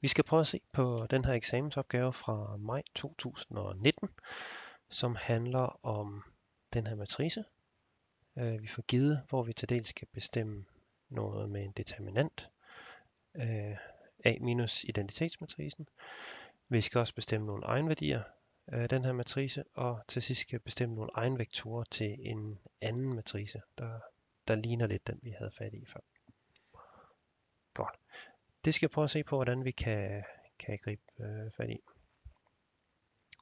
Vi skal prøve at se på den her eksamensopgave fra maj 2019, som handler om den her matrice. Øh, vi får givet, hvor vi til dels skal bestemme noget med en determinant, øh, A minus identitetsmatricen. Vi skal også bestemme nogle egenværdier af den her matrice, og til sidst skal vi bestemme nogle egenvektorer til en anden matrice, der, der ligner lidt den, vi havde fat i før. Godt. Det skal jeg prøve at se på, hvordan vi kan, kan gribe øh, fat i.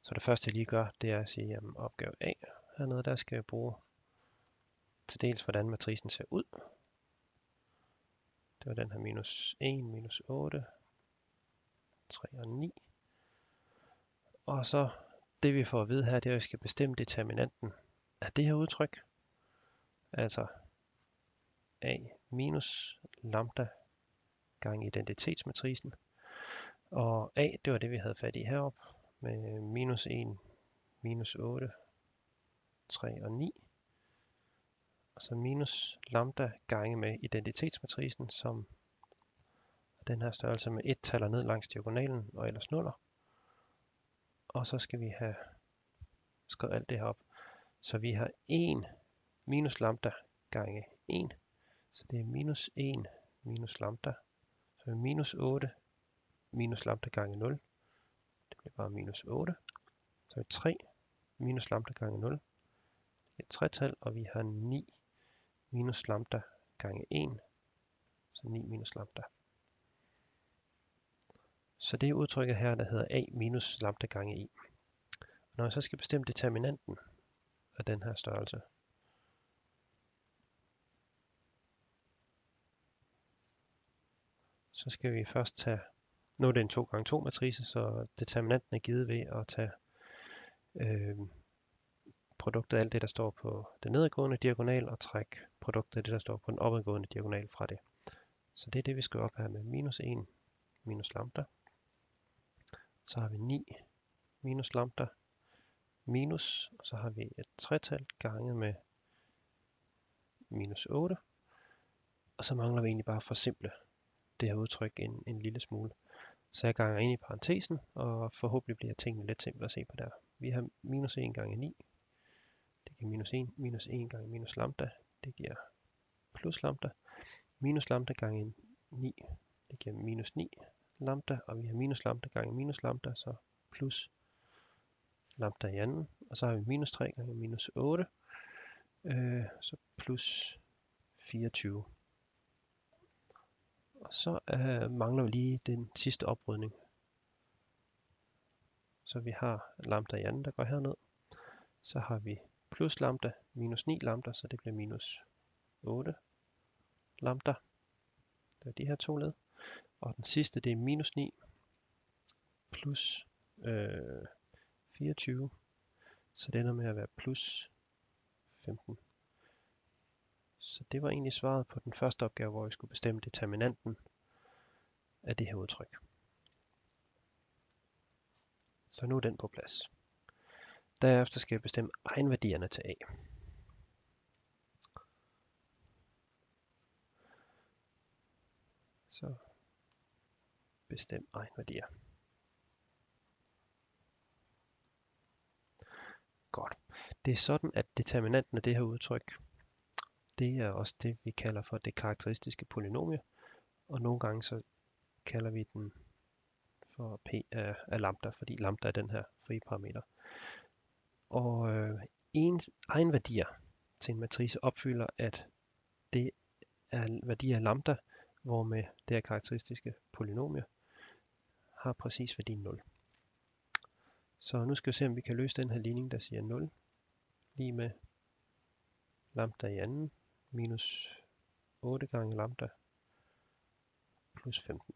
Så det første jeg lige gør, det er at sige, at opgave A hernede, der skal jeg bruge til dels, hvordan matricen ser ud. Det var den her minus 1, minus 8, 3 og 9. Og så det vi får at vide her, det er, at vi skal bestemme determinanten af det her udtryk. Altså a minus lambda gange identitetsmatricen. Og A, det var det, vi havde fat i heroppe med minus 1, minus 8, 3 og 9. Og så minus lambda gange med identitetsmatricen, som den her størrelse med et taler ned langs diagonalen og ellers nuller. Og så skal vi have skrevet alt det her op. Så vi har 1 minus lambda gange 1. Så det er minus 1 minus lambda så minus 8 minus lambda gange 0. Det bliver bare minus 8. Så er 3 minus lambda gange 0. Det er et tretal, og vi har 9 minus lambda gange 1. Så 9 minus lambda. Så det er udtrykket her, der hedder a minus lambda gange e. i. Når jeg så skal bestemme determinanten af den her størrelse, så skal vi først tage, nu er det en 2 gange 2 matrice, så determinanten er givet ved at tage øh, produktet af alt det, der står på den nedadgående diagonal, og trække produktet af det, der står på den opadgående diagonal fra det. Så det er det, vi skal op her med minus 1 minus lambda. Så har vi 9 minus lambda minus, og så har vi et tretal ganget med minus 8. Og så mangler vi egentlig bare for simple det her udtryk en, en lille smule. Så jeg ganger ind i parentesen, og forhåbentlig bliver tingene lidt simplere at se på der. Vi har minus 1 gange 9. Det giver minus 1. Minus 1 gange minus lambda. Det giver plus lambda. Minus lambda gange 9. Det giver minus 9 lambda. Og vi har minus lambda gange minus lambda, så plus lambda i anden. Og så har vi minus 3 gange minus 8. Øh, så plus 24. Og så øh, mangler vi lige den sidste oprydning. Så vi har lambda i anden, der går herned. Så har vi plus lambda minus 9 lambda, så det bliver minus 8 lambda. Det er de her to led. Og den sidste, det er minus 9 plus øh, 24. Så det ender med at være plus 15. Så det var egentlig svaret på den første opgave, hvor vi skulle bestemme determinanten af det her udtryk. Så nu er den på plads. Derefter skal jeg bestemme egenværdierne til A. Så bestem egenværdier. Godt. Det er sådan, at determinanten af det her udtryk det er også det, vi kalder for det karakteristiske polynomie, og nogle gange så kalder vi den for p af, af lambda, fordi lambda er den her frie parameter. Og øh, en egenværdier til en matrice opfylder, at det er værdier af lambda, hvor med det her karakteristiske polynomie har præcis værdien 0. Så nu skal vi se, om vi kan løse den her ligning, der siger 0, lige med lambda i anden minus 8 gange lambda plus 15.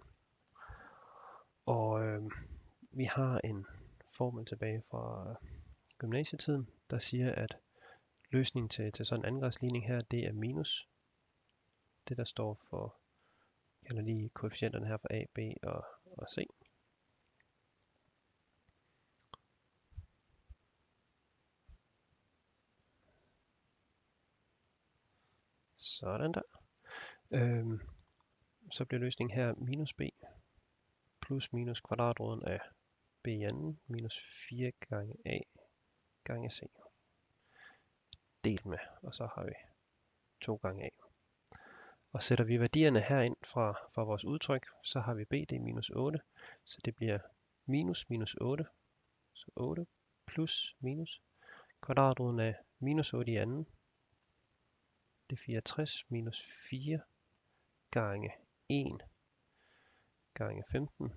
Og øh, vi har en formel tilbage fra gymnasietiden, der siger, at løsningen til, til sådan en andengradsligning her, det er minus det, der står for, jeg kalder lige koefficienterne her for A, B og, og C. Sådan der. Øhm, så bliver løsningen her minus b plus minus kvadratroden af b i anden minus 4 gange a gange c. Delt med, og så har vi 2 gange a. Og sætter vi værdierne herind fra, fra vores udtryk, så har vi b, det er minus 8, så det bliver minus minus 8, så 8 plus minus kvadratroden af minus 8 i anden, det er 64 minus 4 gange 1 gange 15.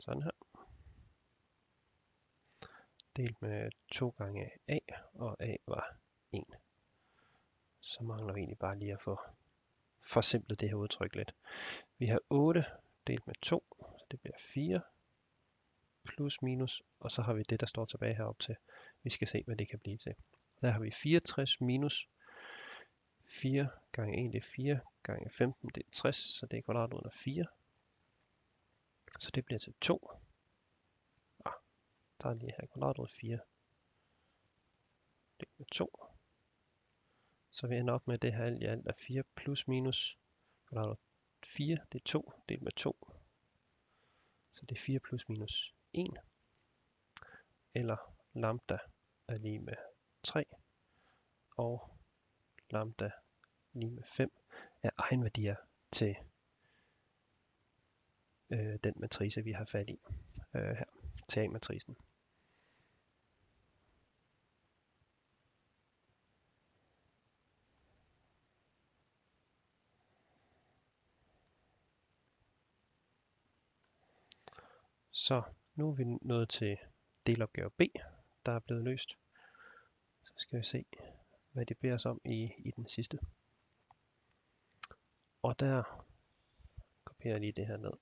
Sådan her. Delt med 2 gange a, og a var 1. Så mangler vi egentlig bare lige at få forsimplet det her udtryk lidt. Vi har 8 delt med 2, så det bliver 4 plus minus, og så har vi det, der står tilbage heroppe til. Vi skal se, hvad det kan blive til. Der har vi 64 minus 4 gange 1, det er 4 gange 15, det er 60, så det er kvadrat under 4. Så det bliver til 2. Ah, der er lige her under 4. Det er 2. Så vi ender op med det her alt i alt er 4 plus minus kvadratrod 4, det er 2, delt med 2. Så det er 4 plus minus 1. Eller lambda er lige med 3. Og lambda lige med 5 er egenværdier til øh, den matrice, vi har fat i øh, her, til A-matricen. Så nu er vi nået til delopgave B, der er blevet løst. Så skal vi se, hvad det beder os om i, i den sidste. Og der kopierer jeg lige det her ned.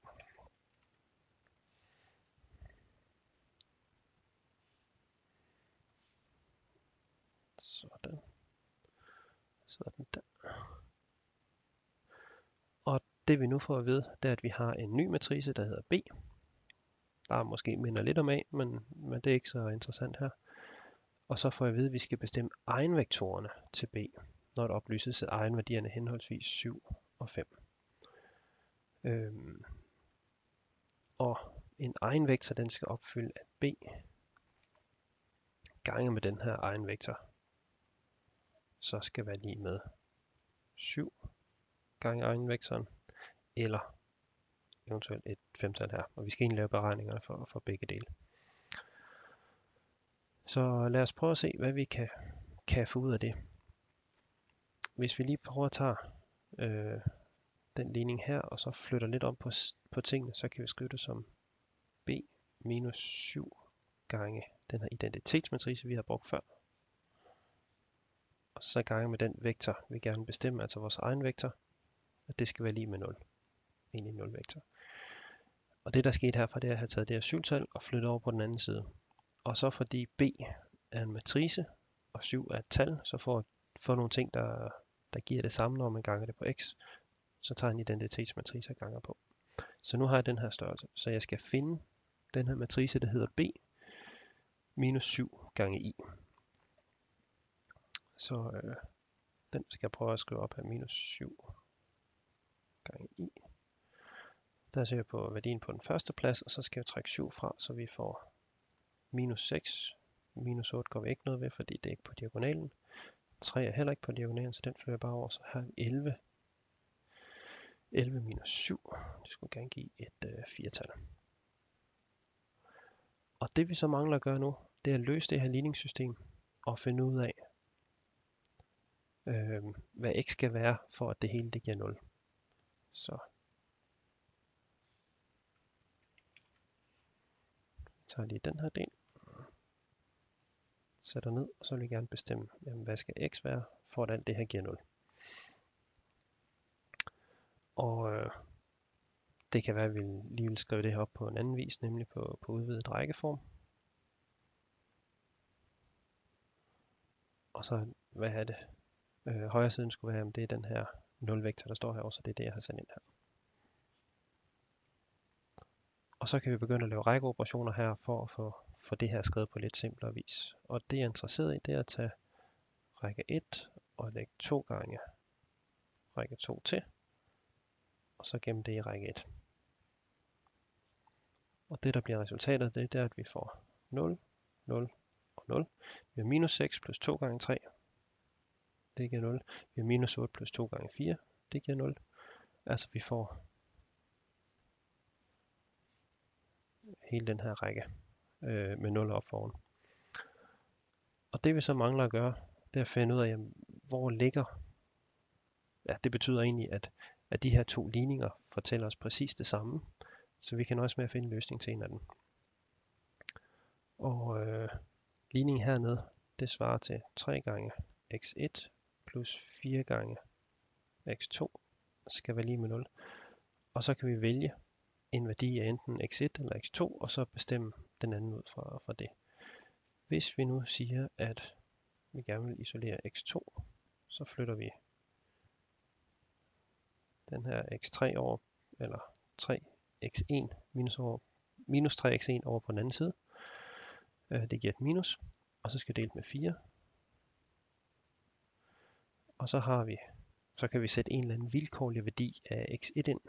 Sådan. Sådan der. Og det vi nu får at vide, det er, at vi har en ny matrice, der hedder B. Der måske minder lidt om A, men, men det er ikke så interessant her. Og så får jeg at vide, at vi skal bestemme egenvektorerne til B, når det oplyses, at egenværdierne henholdsvis 7 og 5. Øhm, og en egenvektor, den skal opfylde, at b gange med den her egenvektor, så skal være lige med 7 gange egenvektoren, eller eventuelt et femtal her. Og vi skal egentlig lave beregningerne for, for begge dele. Så lad os prøve at se, hvad vi kan, kan få ud af det. Hvis vi lige prøver at tage øh, den ligning her, og så flytter lidt om på, på tingene, så kan vi skrive det som b minus 7 gange den her identitetsmatrice, vi har brugt før. Og så gange med den vektor, vi gerne vil bestemme, altså vores egen vektor, at det skal være lige med 0. Egentlig 0 vektor. Og det der skete herfra, det er at have taget det her syvtal og flyttet over på den anden side. Og så fordi b er en matrice, og 7 er et tal, så får for nogle ting, der, der giver det samme, når man ganger det på x, så tager jeg en identitetsmatrice og ganger på. Så nu har jeg den her størrelse, så jeg skal finde den her matrice, der hedder b minus 7 gange i. Så øh, den skal jeg prøve at skrive op her, minus 7 gange i. Der ser jeg på værdien på den første plads, og så skal jeg trække 7 fra, så vi får minus 6. Minus 8 går vi ikke noget ved, fordi det er ikke på diagonalen. 3 er heller ikke på diagonalen, så den flytter jeg bare over. Så har vi 11 11 minus 7, det skulle gerne give et øh, 4-tal. Og det vi så mangler at gøre nu, det er at løse det her ligningssystem og finde ud af, øh, hvad x skal være, for at det hele det giver 0. Så tager lige den her del, sætter ned, og så vil jeg gerne bestemme, jamen, hvad skal x være, for at alt det her giver 0. Og øh, det kan være, at vi lige vil skrive det her op på en anden vis, nemlig på, på udvidet rækkeform. Og så, hvad er det? Øh, højre siden skulle være, om det er den her nulvektor, der står her, så det er det, jeg har sendt ind her. Og så kan vi begynde at lave rækkeoperationer her, for at få, for det her skrevet på lidt simplere vis. Og det jeg er interesseret i, det er at tage række 1 og lægge to gange række 2 til og så gemme det i række 1. Og det der bliver resultatet, det, det er, at vi får 0, 0 og 0. Vi har minus 6 plus 2 gange 3, det giver 0. Vi har minus 8 plus 2 gange 4, det giver 0. Altså vi får hele den her række øh, med 0 op foran. Og det vi så mangler at gøre, det er at finde ud af, jamen, hvor ligger, ja det betyder egentlig, at, at de her to ligninger fortæller os præcis det samme, så vi kan også med at finde en løsning til en af dem. Og øh, ligningen hernede, det svarer til 3 gange x1 plus 4 gange x2 skal være lige med 0. Og så kan vi vælge en værdi af enten x1 eller x2, og så bestemme den anden ud fra, fra det. Hvis vi nu siger, at vi gerne vil isolere x2, så flytter vi den her x3 over, eller 3x1 minus, over, minus 3x1 over på den anden side. Øh, det giver et minus, og så skal delt med 4. Og så har vi, så kan vi sætte en eller anden vilkårlig værdi af x1 ind.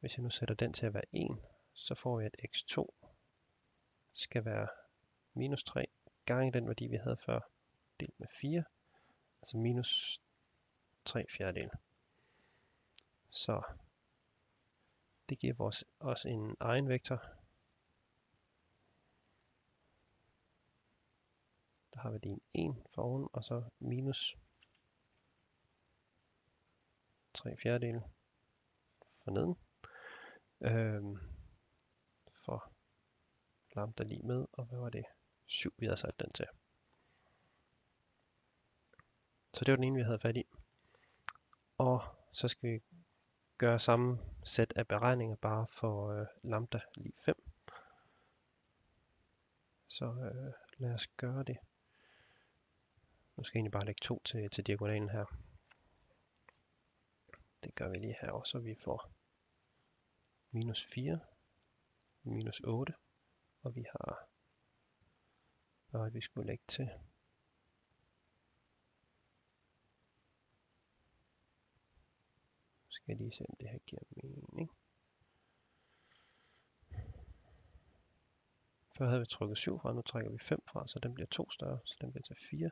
Hvis jeg nu sætter den til at være 1, så får vi, at x2 skal være minus 3 gange den værdi, vi havde før, delt med 4, altså minus 3 fjerdedel. Så det giver os også en egen vektor. Der har værdien 1 for oven, og så minus 3 fjerdedel for neden. Øhm, for lambda lige med, og hvad var det? 7, vi havde sat den til. Så det var den ene, vi havde fat i. Og så skal vi gøre samme sæt af beregninger bare for øh, lambda lige 5. Så øh, lad os gøre det. Nu skal jeg egentlig bare lægge 2 til, til diagonalen her. Det gør vi lige her også, så vi får minus 4, minus 8, og vi har, hvad vi skulle lægge til. skal jeg lige se, om det her giver mening. Før havde vi trykket 7 fra, nu trækker vi 5 fra, så den bliver 2 større, så den bliver til 4.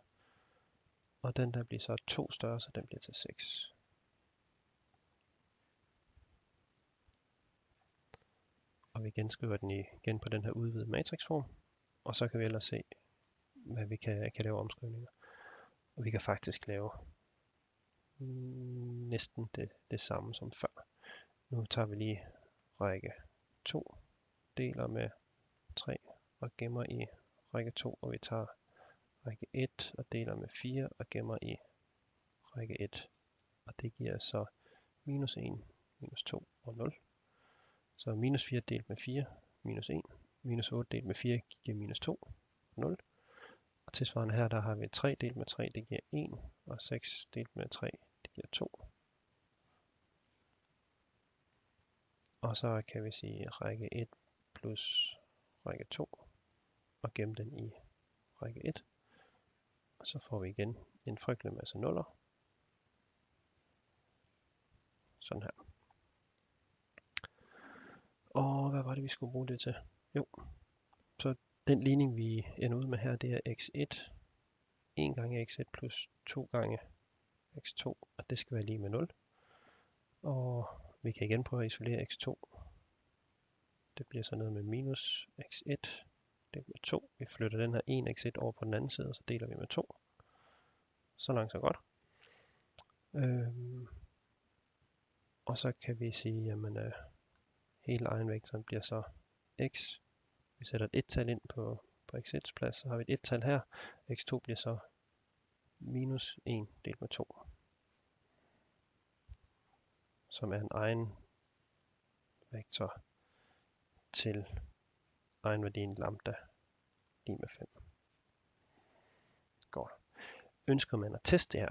Og den der bliver så 2 større, så den bliver til 6. og vi genskriver den igen på den her udvidede matrixform, og så kan vi ellers se, hvad vi kan, kan lave omskrivninger. Og vi kan faktisk lave mm, næsten det, det samme som før. Nu tager vi lige række 2, deler med 3 og gemmer i række 2, og vi tager række 1 og deler med 4 og gemmer i række 1. Og det giver så minus 1, minus 2 og 0. Så minus 4 delt med 4, minus 1. Minus 8 delt med 4 giver minus 2, 0. Og tilsvarende her, der har vi 3 delt med 3, det giver 1. Og 6 delt med 3, det giver 2. Og så kan vi sige række 1 plus række 2 og gemme den i række 1. Og så får vi igen en frygtelig masse nuller. Sådan her. Og hvad var det, vi skulle bruge det til? Jo, så den ligning, vi ender ud med her, det er x1. 1 gange x1 plus 2 gange x2, og det skal være lige med 0. Og vi kan igen prøve at isolere x2. Det bliver så noget med minus x1 delt med 2. Vi flytter den her 1 x1 over på den anden side, og så deler vi med 2. Så langt så godt. Øhm, og så kan vi sige, jamen øh, Hele egenvektoren bliver så x. Vi sætter et 1-tal ind på, på x1's plads, så har vi et 1-tal her. x2 bliver så minus 1 delt med 2. Som er en egen vektor til egenværdien lambda lige med 5. Godt. Ønsker man at teste det her,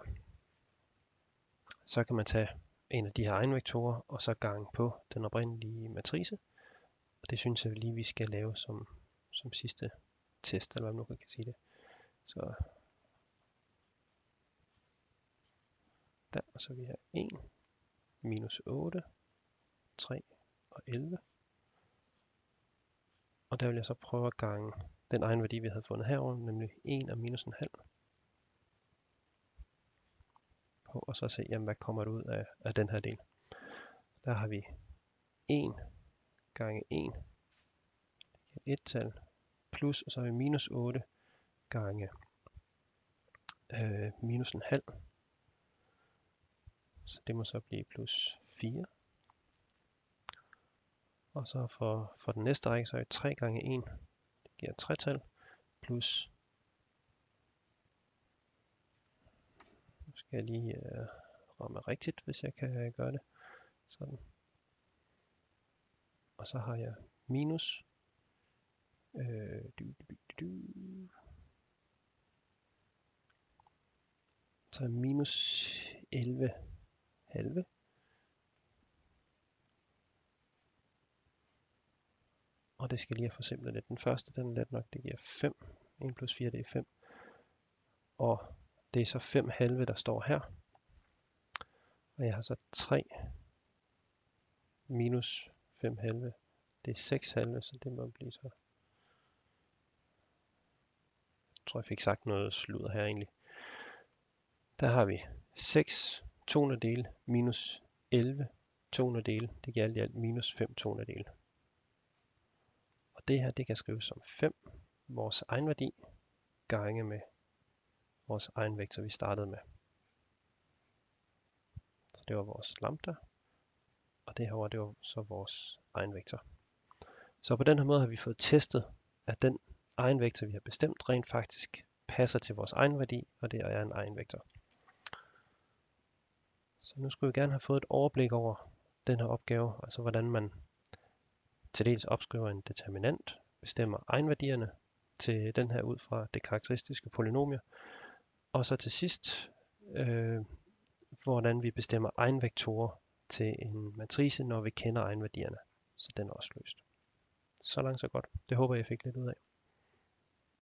så kan man tage en af de her egenvektorer, og så gange på den oprindelige matrice. Og det synes jeg lige, vi skal lave som, som sidste test, eller hvad man nu kan sige det. Så der, og så vi har 1 minus 8, 3 og 11. Og der vil jeg så prøve at gange den egenværdi, vi havde fundet herover, nemlig 1 og minus en halv. På, og så se, jamen, hvad kommer der ud af, af den her del. Der har vi 1 gange 1, et tal, plus, og så har vi minus 8 gange øh, minus en halv. Så det må så blive plus 4. Og så for, for den næste række, så er det 3 gange 1, det giver 3 tal, plus, nu skal jeg lige øh, ramme rigtigt, hvis jeg kan gøre det, sådan. Og så har jeg minus, øh, du, du, du, du, så er minus 11 halve. Og det skal lige have forsimplet lidt. Den første, den er let nok, det giver 5. 1 plus 4, det er 5. Og det er så 5 halve, der står her. Og jeg har så 3 minus 5 halve. Det er 6 halve, så det må blive så. Jeg tror, jeg fik sagt noget sludder her egentlig. Der har vi 6 dele minus 11 dele. Det giver alt i alt minus 5 dele. Og det her, det kan skrives som 5, vores egenværdi, gange med vores egenvektor, vi startede med. Så det var vores lambda, og det her det var så vores egenvektor. Så på den her måde har vi fået testet, at den egenvektor, vi har bestemt, rent faktisk passer til vores egenværdi, og det er en egenvektor. Så nu skulle vi gerne have fået et overblik over den her opgave, altså hvordan man til dels opskriver en determinant, bestemmer egenværdierne til den her ud fra det karakteristiske polynomier, og så til sidst, øh, hvordan vi bestemmer egenvektorer til en matrice, når vi kender egenværdierne. Så den er også løst. Så langt så godt. Det håber jeg fik lidt ud af.